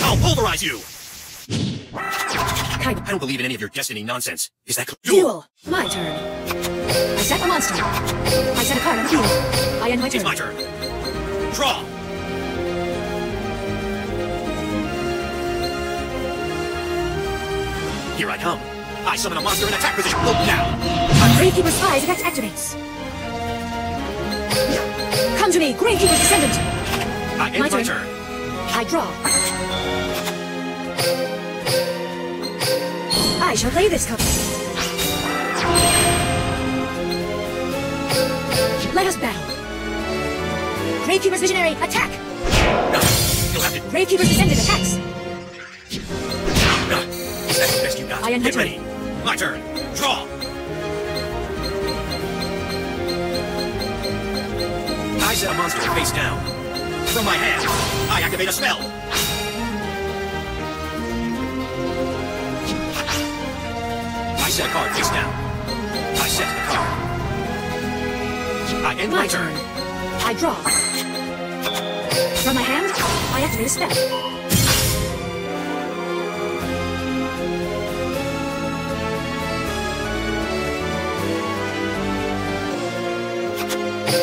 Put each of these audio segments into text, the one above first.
I'll pulverize you! Kind I don't believe in any of your destiny nonsense. Is that clear? Duel. My turn. I set a monster. I set a card on the field. I end my turn. It's my turn. Draw! Here I come. I summon a monster in attack position. Look now! Gravekeeper's Spy's effect activates. Come to me, Gravekeeper's Descendant. I end My my, turn. turn. I draw. I shall lay this cup. Let us battle. Gravekeeper's Visionary, attack! No, you'll have to... Gravekeeper's Descendant attacks. No. Is the best you got? I my Get ready. My turn. Draw! I set a monster face down. From my hand, I activate a spell. Set a card face down. I set the card. I end my, My turn. turn. I draw. From my hand, I activate a spell.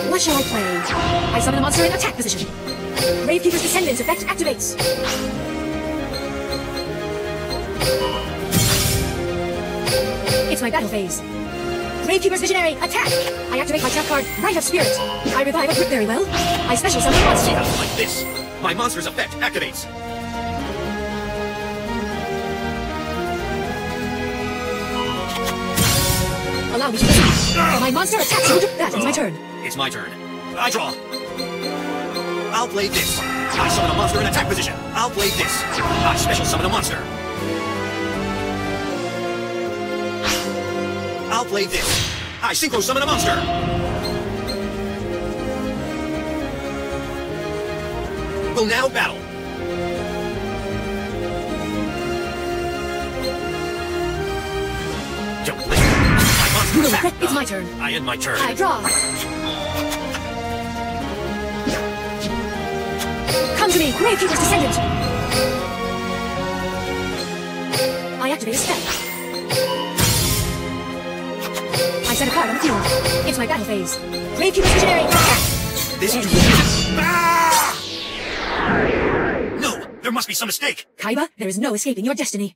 What shall I play? I summon a monster in attack position. Gravekeeper's Descendants effect activates. My battle phase. Gravekeeper's Visionary, attack! I activate my trap card, Rite of Spirit. I revive a group very well. I special summon a monster. like this. My monster's effect activates. Allow me to proceed. My monster attacks you. That is my turn. It's my turn. I draw. I'll play this. I summon a monster in attack position. I'll play this. I special summon a monster. I'll play this. I synchro summon a monster. We'll now battle. My monster attack. it's my turn. I end my turn. I draw. Come to me, Gravekeeper's Descendant. I activate a spell. Set a card on the field. It's my battle phase. Gravekeeper's Visionary, attack! This is ah! No, there must be some mistake. Kaiba, there is no escaping your destiny.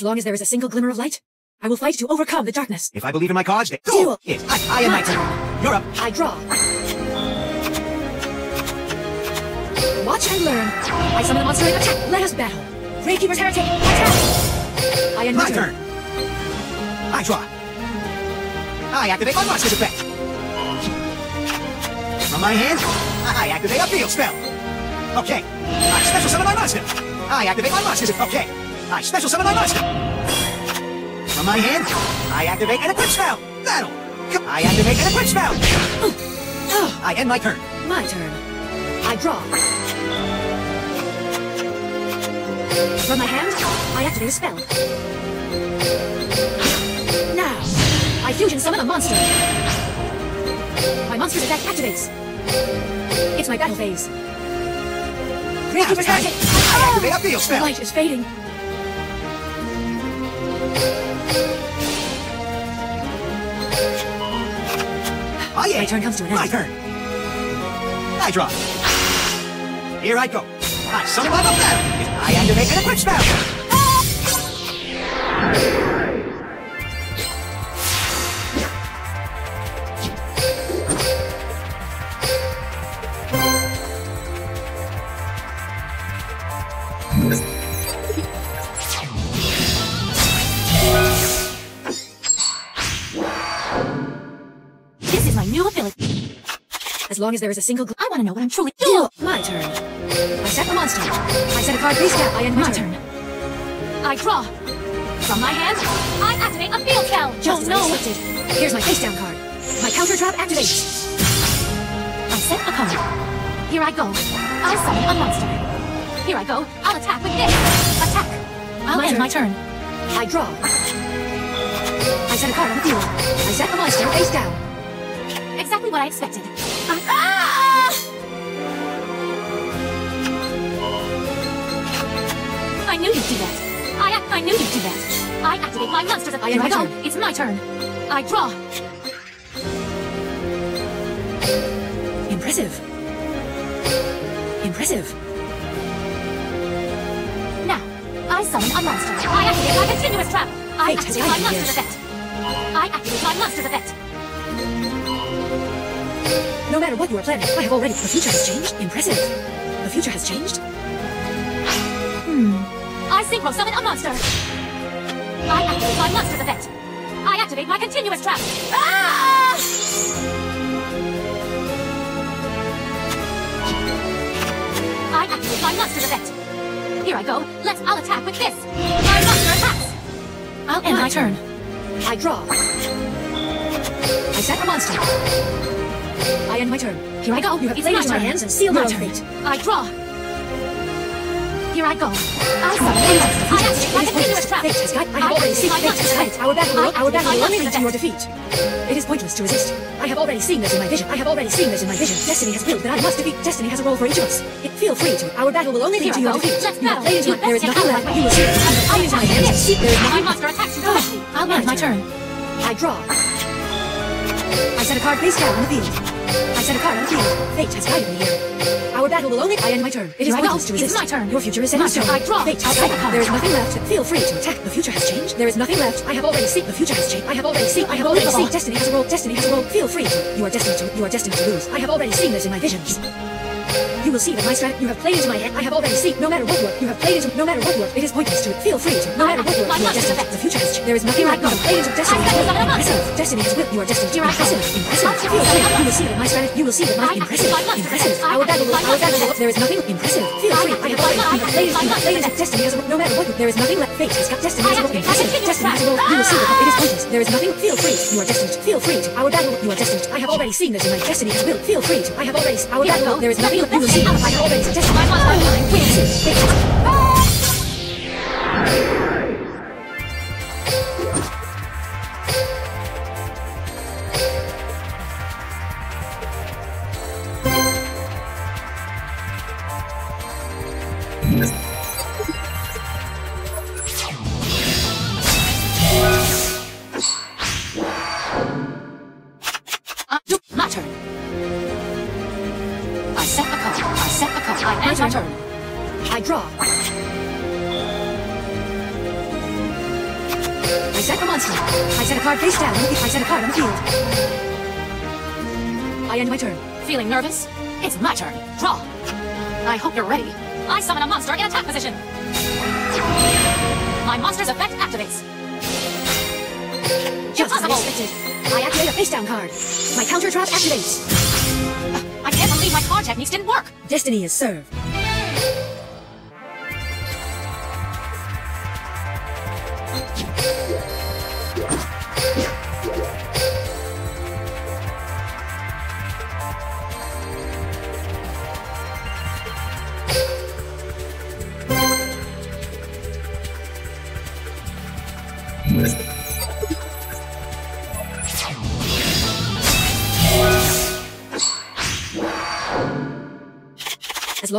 As long as there is a single glimmer of light, I will fight to overcome the darkness. If I believe in my cards, then Duel. It. I, I am ah. my turn. You're up. I draw. Watch and learn. I summon a monster in attack. Let us battle. Gravekeeper's Heretic, attack! I end My turn. I draw. I activate my monster's effect. From my hand, I activate a field spell. Okay. I special summon my monster. I activate my monster's effect. Okay. I special summon my monster. From my hand, I activate an equip spell. Battle. I activate an equip spell. I end my turn. my turn. I draw. From my hand, I activate a spell. Now, I fusion summon a monster. My monster's attack activates. It's my battle phase. Heretic. I activate a field spell. The light is fading. Oh yeah. My turn comes to an end. My turn. I draw. Here I go. I summon my battle. I activate an equip spell. Long as there is a single. Gl- I want to know what I'm truly Duel. My turn. I set the monster. I set a card face down. I end my, My turn. turn. I draw. From my hand, I activate a field spell. Just oh no! Expected. Here's my face down card. My counter trap activates. I set a card. Here I go. I'll summon a monster. Here I go. I'll attack with this. Attack. I'll My end turn. my turn. I draw. I set a card on the field. I set the monster face down. Exactly what I expected. I-! Knew you'd do that. I I knew you'd do that. I activate my monsters. I Here I my go. turn. It's my turn. I draw. Impressive. Impressive. Now, I summon a monster. I activate my continuous trap. I activate my monster's effect. I activate my monster's effect. No matter what you are planning, I have already. The future has changed. Impressive. The future has changed. Hmm. I synchro summon a monster. I activate my monster's effect. I activate my continuous trap. Ah! I activate my monster's effect. Here I go. Let's. I'll attack with this. My monster attacks. I'll end my, turn. I draw. I set a monster. I end my turn. Here I go. You have it's my into my turn. hands and sealed my turn. fate. I draw. Here I go. I'll summon a monster. I activate my continuous trap. Fate has got. I have already seen fate has got. Our battle will, our battle will only lead to your defeat. It is pointless to resist. I have already seen this in my vision. I have already seen this in my vision. Destiny has willed that I must defeat. Destiny has a role for each of us. It, feel free to. Our battle will only lead to your defeat. Let's battle. played into You my. There is nothing left. You will see. way. You have played into my hands. There is My monster attacks. I'll oh, end my turn. turn. I draw. I set a card face down on the field. I set a card on the field. Fate has guided me here. Our battle will only. I end my turn. It is Here I go. pointless to It's my turn. Your future is set My in stone. turn. I draw. Fate has guided a me. There is nothing left. Feel free to attack. The future has changed. There is nothing left. I have already seen. The future has changed. I have already seen. I have already seen. Destiny has a role. Destiny has a role. Feel free to. You are destined to. You are destined to lose. I have already seen this in my visions. You will see that my strat. You have played into my head. I have already seen. No matter what work you have played into. No matter what work. It is pointless to. Feel free to. No matter what work My you are destined. The future has changed. There is nothing Here I left. You go. have played into destiny. I set has a will. monster. Impressive. Destiny has will. You are destined. I. Impressive. Impressive. Feel free. You will see that my strat. You will see that my I impressive. activate my monster's Impressive. I will. activate my Our battle will. There is nothing impressive. Feel free. I have already. You have played. You have played into destiny has a no matter what. work, There is nothing left. Fate has got destiny I has a activate impressive. Destiny has a trap. You will see that it is pointless. There is nothing. Feel free. You are destined. Feel free. Our battle. You are destined. I have already seen this in my destiny has will. Feel free. I have already. I battle. go. There is nothing. You will get see. Out of my way. Destiny. My monster I set a monster. I set a card face down. I set a card on the field. I end my turn. Feeling nervous? It's my turn. Draw. I hope you're ready. I summon a monster in attack position. My monster's effect activates. Just as I Impossible. expected. I activate a face down card. My counter trap activates. I can't believe my card techniques didn't work. Destiny is served.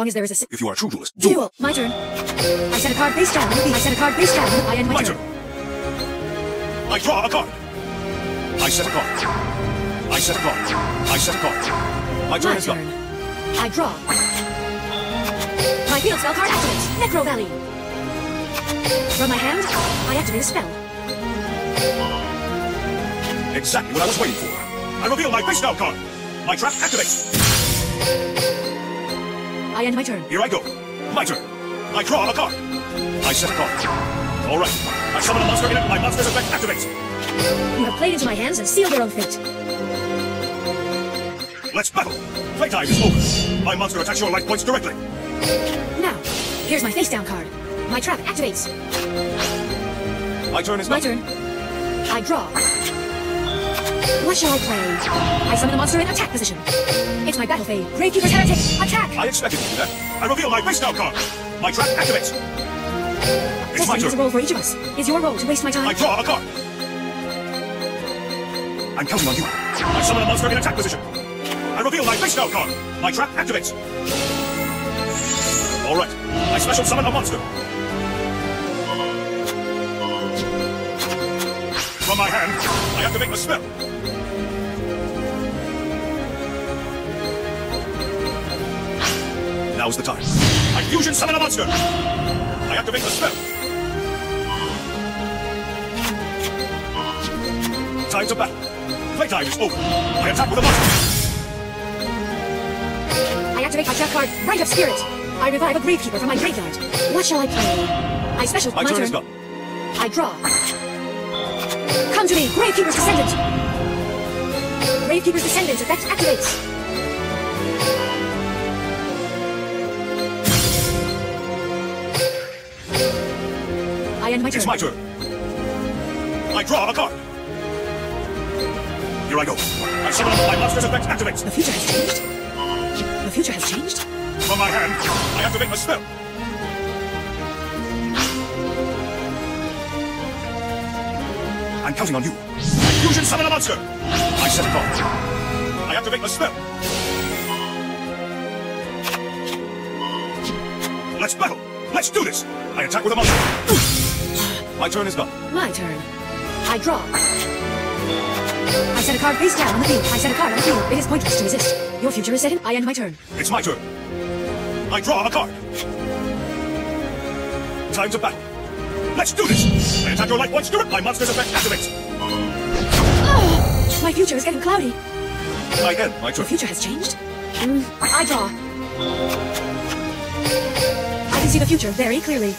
Long as there is a If you are a true duelist, duel. duel. My turn. I set a card face down. I set a card face down. I end my, My turn. turn. I draw a card. I set a card. I set a card. I set a card. My turn My is turn. done. I draw. My field spell card activates. Necro Valley. From my hand, I activate a spell. Exactly what I was waiting for. I reveal my face down card. My trap activates. I end my turn. Here I go. My turn. I draw a card. I set a card. All right. I summon a monster in it. My monster's effect activates. You have played into my hands and sealed your own fate. Let's battle! Playtime is over. My monster attacks your life points directly. Now, here's my face down card. My trap activates. My turn is My up. turn. I draw. What shall I play? I summon the monster in attack position. It's my battle phase. Gravekeeper's Heretic. Attack! I expected you to do that. I reveal my face now card. My trap activates. It's my Destiny a turn. role for each of us. Is your role to waste my time? I draw a card. I'm counting on you. I summon a monster in attack position. I reveal my face now card. My trap activates. All right. I special summon a monster. From my hand, I activate a spell. Now's the time. I fusion summon a monster. I activate the spell. Time to battle. Playtime is over. I attack with a monster. I activate my trap card, Rite of Spirit. I revive a Gravekeeper from my graveyard. What shall I play? I special My, turn, is done. I draw. Come to me, Gravekeeper's Descendant. Gravekeeper's Descendant effect activates. My turn. It's my turn. I draw a card. Here I go. I summon my monster's effect activates. The future has changed. The future has changed. From my hand, I activate a spell. I'm counting on you. I fusion summon a monster. I set a card. I activate a spell. Let's battle. Let's do this. I attack with a monster. My turn is done. My turn. I draw. I set a card face down on the field. I set a card on the field. It is pointless to resist. Your future is set in. I end my turn. It's my turn. I draw a card. Time to battle. Let's do this. I attack your life once direct. My monster's effect activates. My future is getting cloudy. I end my The turn. future has changed. Mm, I draw. I can see the future very clearly.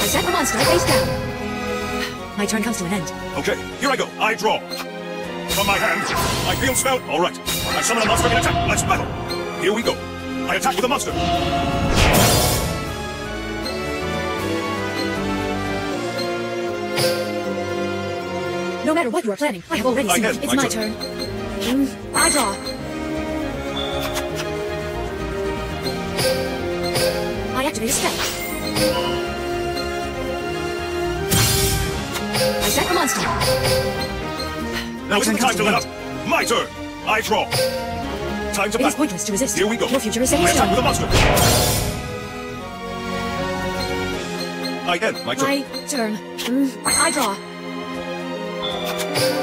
I set a monster face down. My turn comes to an end. Okay, here I go. I draw. From my hand, I field spell. All right. I summon a monster in attack. Let's battle. Here we go. I attack with a monster. No matter what you are planning, I have already I seen it. It's my my turn. turn. Mm, I draw. I activate a spell. I set a monster. Now isn't time to let up. My turn. I draw. Time to It is pointless to resist. Here we go. Your future is set in I attack stone. with a monster. I end my turn. My turn. Mm, I draw.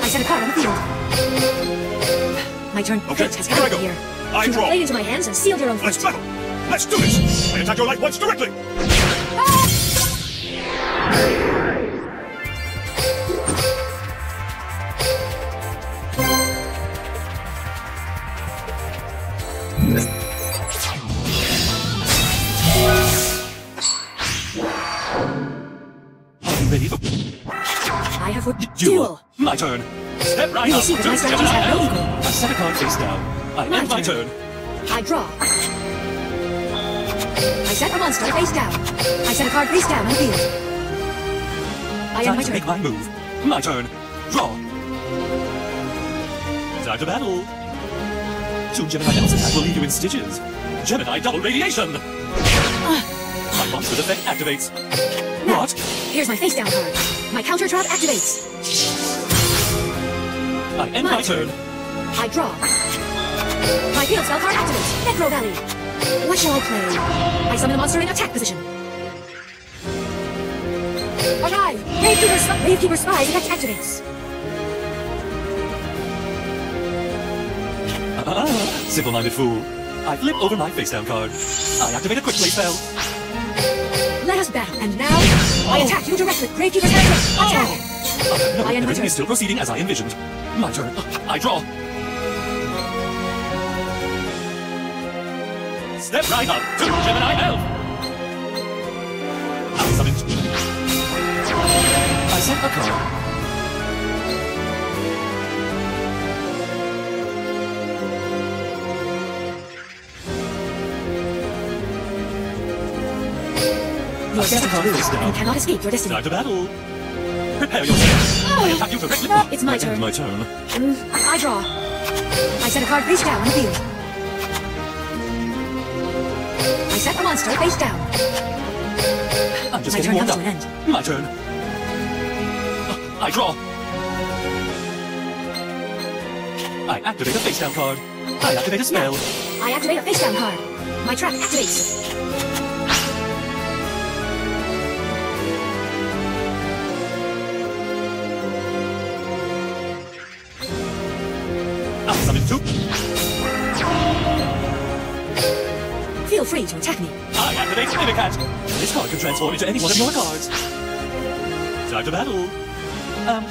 I set a card on the field. My turn. Okay, has here I go. here. I you draw. played into my hands and sealed your own fate. Let's battle. Let's do this. I attack your life once directly. Are What duel? My turn. Step right up. see that to my strategies Gemini have no equal. I set a card face down. I My end my turn. I draw. I set a monster face down. I set a card face down on the field. I end Time my to turn. make my move. My turn. Draw. Time to battle. Two Gemini Elves attack will leave you in stitches. Gemini double radiation. My monster's effect activates. Now, What? Here's my face down card. My counter trap activates. I end My my turn. I draw. My field spell card activates. Necro Valley. What shall I play? I summon a monster in attack position. Arrive! Gravekeeper, Sp- Gravekeeper Spy's effect activates. Ah, simple-minded fool. I flip over my face down card. I activate a quick play spell. Us battle, and now I attack you directly. Gravekeeper's Heretic. Attack! No, I end my everything is still proceeding as I envisioned. My turn. I draw. Step right up to Gemini Elf. I summon. I set a card. You are destined to lose, down. and you cannot escape your destiny. Time to battle. Prepare yourself. I attack you directly. It's my turn. My turn. Mm, I draw. I set a card face down on the field. I set a monster face down. I'm just My getting turn comes to an end. My turn. I draw. I activate a face down card. I activate a spell. I activate a face down card. My trap activates. Two. Feel free to attack me. I activate Mimicat. This card can transform into any one of your cards. Time to battle. Um.